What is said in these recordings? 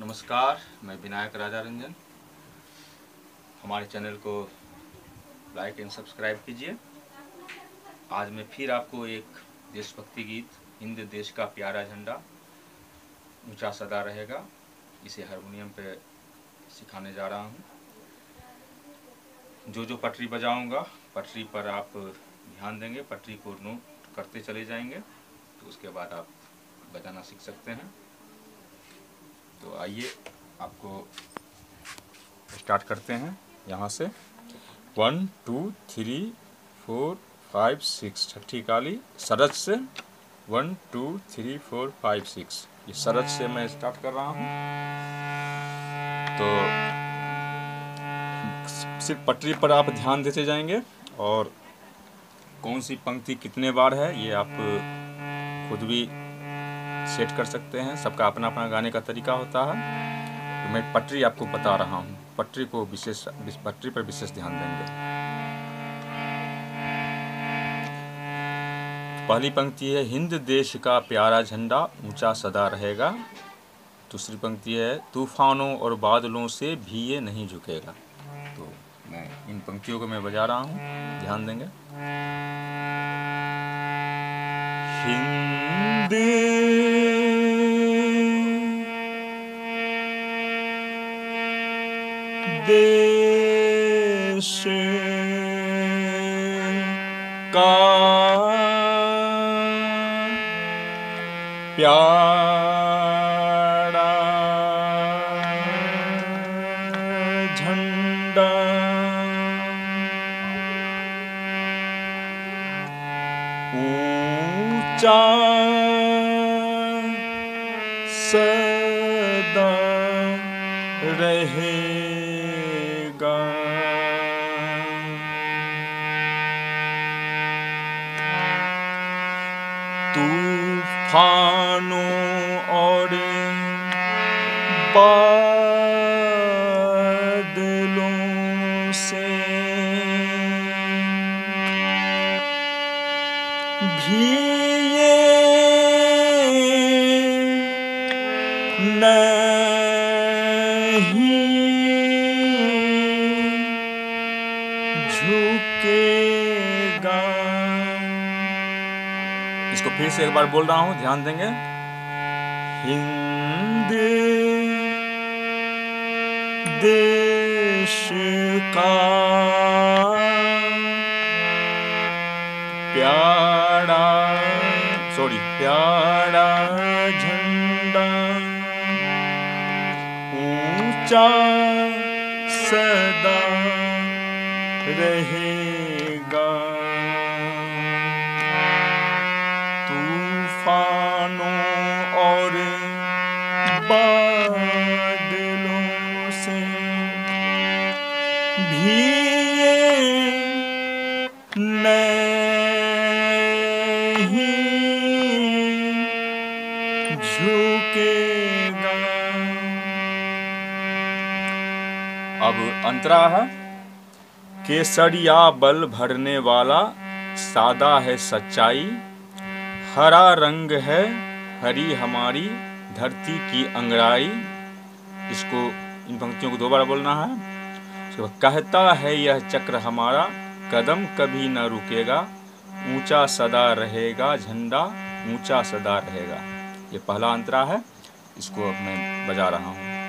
नमस्कार, मैं विनायक राजा रंजन हमारे चैनल को लाइक एंड सब्सक्राइब कीजिए। आज मैं फिर आपको एक देशभक्ति गीत, हिंद देश का प्यारा झंडा, ऊँचा सदा रहेगा, इसे हारमोनियम पे सिखाने जा रहा हूँ। जो जो पटरी बजाऊँगा, पटरी पर आप ध्यान देंगे, पटरी को नोट करते चले जाएँगे तो उसके बाद आप बजाना सीख सकते हैं। तो आइए आपको स्टार्ट करते हैं यहाँ से। One two three four five six छठी काली सरज से। One two three four five six ये सरज से मैं स्टार्ट कर रहा हूँ। तो सिर्फ़ पटरी पर आप ध्यान देते जाएँगे और कौन सी पंक्ति कितने बार है, ये आप खुद भी सेट कर सकते हैं। सबका अपना अपना गाने का तरीका होता है। तो मैं पटरी आपको बता रहा हूँ। पटरी को विशेष, पटरी पर विशेष ध्यान देंगे। पहली पंक्ति है, हिंद देश का प्यारा झंडा ऊँचा सदा रहेगा। दूसरी पंक्ति है, तूफानों और बादलों से भी ये नहीं झुकेगा। तो मैं इन पंक्तियों को मैं बजा रहा हूँ। ध्यान देंगे। हिंद देश का प्यारा झंडा। ऊँचा सदा रहेगा बादलों से भी झुकेगा। इसको फिर से एक बार बोल रहा हूँ, ध्यान देंगे। हिंद देश का प्यारा। सॉरी प्यारा। अब अंतरा है केसरिया बल भरने वाला सादा है सच्चाई, हरा रंग है हरी हमारी धरती की अंगड़ाई। इसको इन पंक्तियों को दो बार बोलना है। बाद कहता है यह चक्र हमारा, कदम कभी ना रुकेगा। ऊँचा सदा रहेगा झंडा, ऊँचा सदा रहेगा। ये पहला अंतरा है, इसको अब मैं बजा रहा हूँ।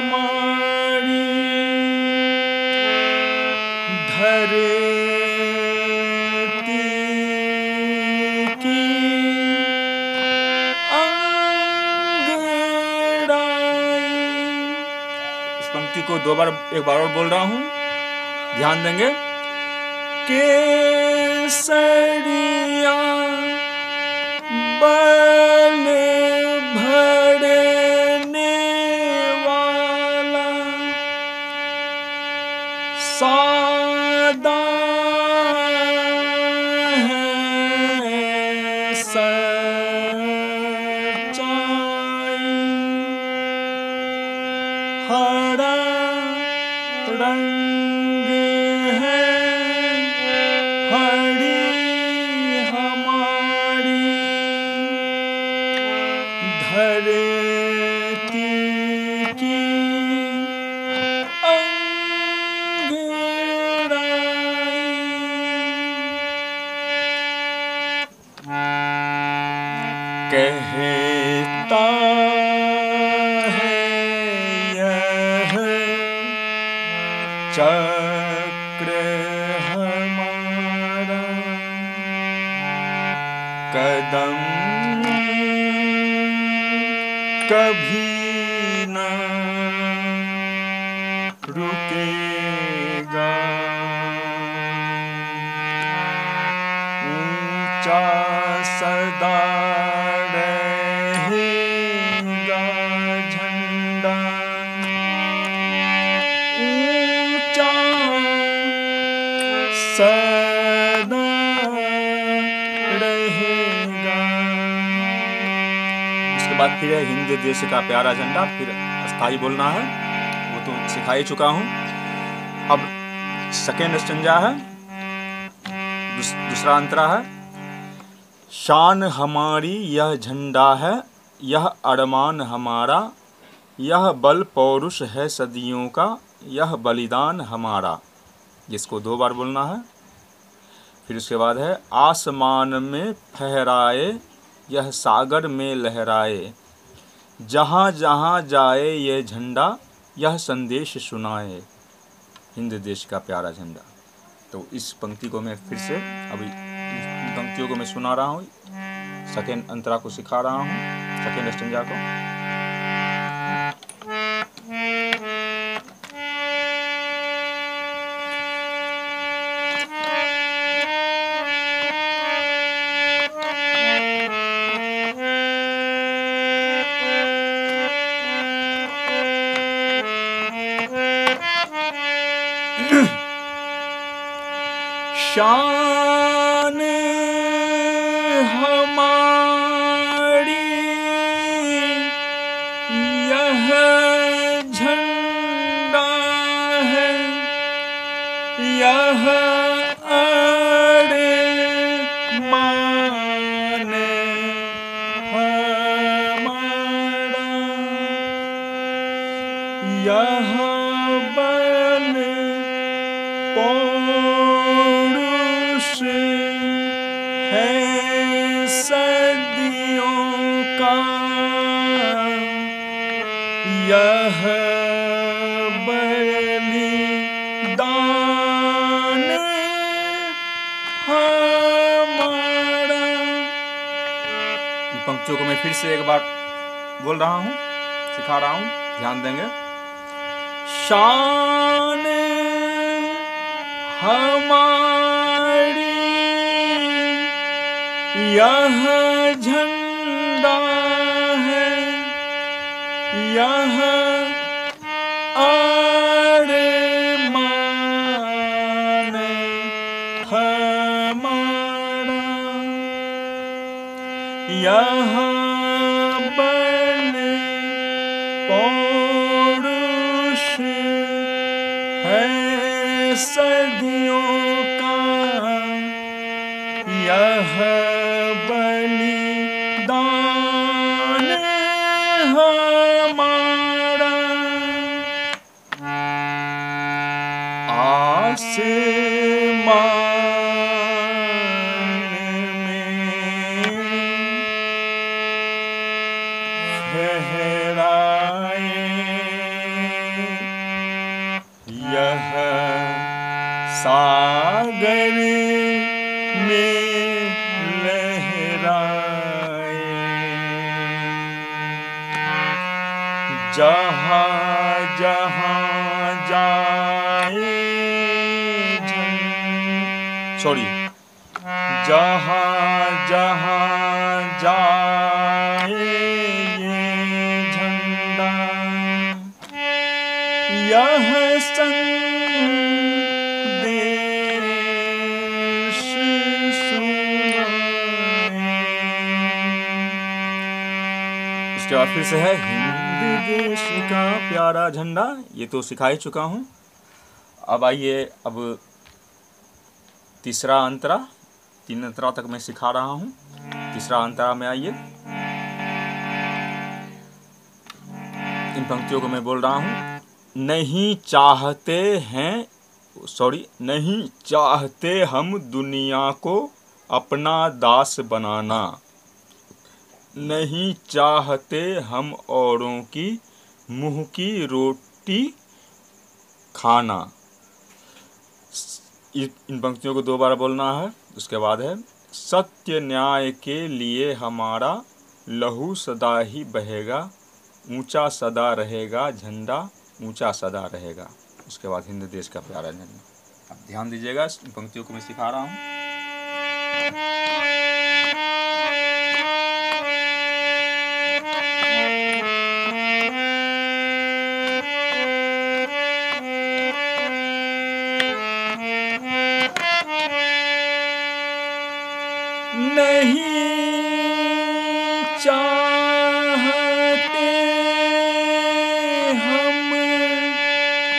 की पंक्ति को दो बार, एक बार और बोल रहा हूँ। ध्यान देंगे। के केसरिया धरती की अंगड़ाई कहता है यह चक्र हमारा। कदम कभी न रुकेगा। ऊँचा सदा सदा रहेगा। उसके बाद फिर है हिंद देश का प्यारा झंडा फिर अस्थाई बोलना है वो तो सिखा ही चुका हूँ। अब सेकेंड स्टंजा है दूस, दूसरा अंतरा है शान हमारी यह झंडा है यह अरमान हमारा यह बल पौरुष है सदियों का यह बलिदान हमारा जिसको दो बार बोलना है। फिर उसके बाद है आसमान में फहराए यह सागर में लहराए। जहाँ जहाँ जाए ये झंडा, यह संदेश सुनाए। हिंद देश का प्यारा झंडा। तो इस पंक्ति को मैं फिर से अभी पंक्तियों को मैं सुना रहा हूँ। सेकेंड अंतरा को सिखा रहा हूँ। सेकेंड स्टंजा को। शान हमारी। यह झंडा है यह यह बलिदान हमारा। पंक्तियों को मैं फिर से एक बार बोल रहा हूँ सिखा रहा हूँ ध्यान देंगे। शान हमारी यह झंडा यह अरमान माहराय सागर नेहराय जहा जहा उसके बाद फिर से है हिंद देश का प्यारा झंडा। ये तो सिखा ही चुका हूँ। अब आइए, अब तीसरा अंतरा। तीन अंतरा तक मैं सिखा रहा हूँ। तीसरा अंतरा में आइए। इन पंक्तियों को मैं बोल रहा हूँ। नहीं चाहते हैं सॉरी नहीं चाहते हम दुनिया को अपना दास बनाना। नहीं चाहते हम औरों की मुँह की रोटी खाना। इन पंक्तियों को दो बार बोलना है, उसके बाद है, सत्य न्याय के लिए हमारा लहू सदा ही बहेगा, ऊँचा सदा रहेगा झंडा, ऊँचा सदा रहेगा। उसके बाद हिंद देश का प्यारा झंडा। अब ध्यान दीजिएगा, इन पंक्तियों को मैं सिखा रहा हूँ।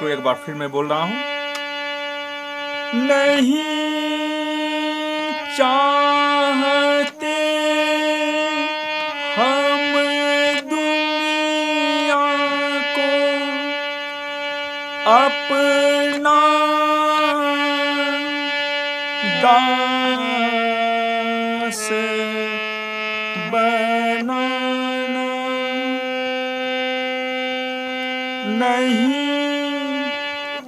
को एक बार फिर मैं बोल रहा हूँ। नहीं चाहते हम दुनिया को अपना दास बनाना। नहीं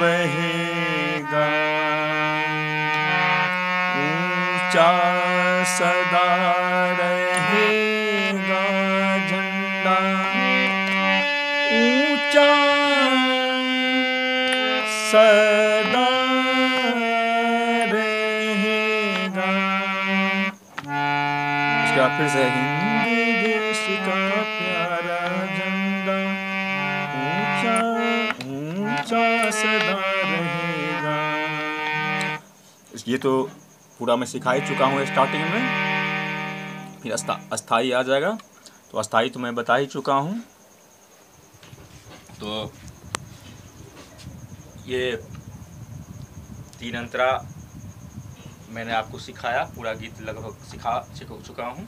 बहेगा। ऊँचा सदा रहेगा झंडा। ऊँचा सदा रहेगा। फिर से ये तो पूरा मैं सिखा ही चुका हूँ स्टार्टिंग में। फिर अस्थाई आ जाएगा। तो अस्थाई तो मैं बता ही चुका हूँ। तो ये तीन अंतरा मैंने आपको सिखाया, पूरा गीत लगभग सिखा, चुका हूँ।